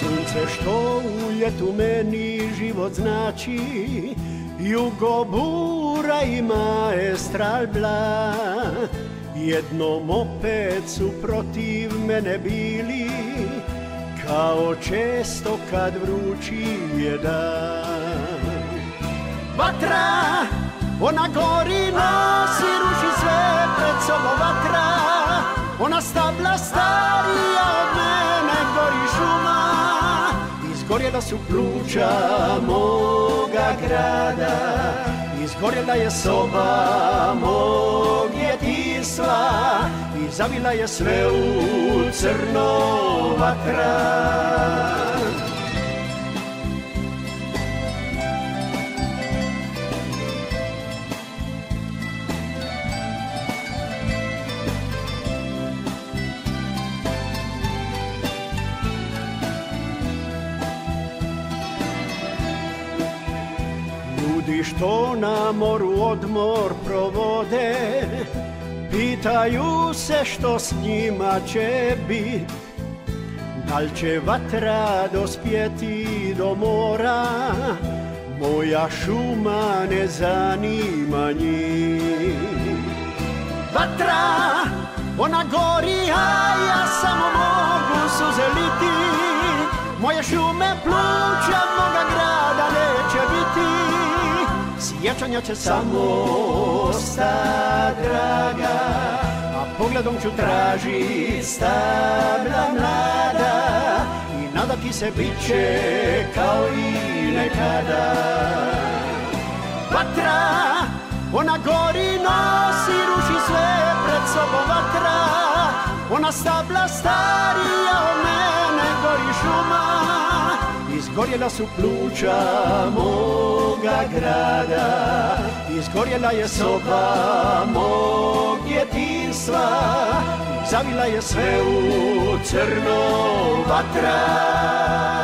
Sve što u ljetu meni život znači. Jugo bura i maestral bla Jednom opet su protiv mene bili. Kao često kad vrući je dan. Vatra, ona gori nosi, Izgorjela su pluća moga grada Izgorjela je soba mog djetinstva I zavila je sve u crno vatra Ljudi što na moru odmor provode Pitaju se što s njima će bit. Da li će vatra dospjeti do mora Moja šuma ne zanima njih. Vatra, ona gori, a ja samo mogu suze liti Moje šume pluća moga Sjećanja će samo sta draga A pogledom ću tražit stabla mlada I nadati se bit će kao i nekada. Vatra, ona gori, nosi, ruši sve pred sobom vatra. Ona stabla starija Izgorjela su pluća moga grada Izgorjela je soba mog djetinstva Zavila je sve u crno vatra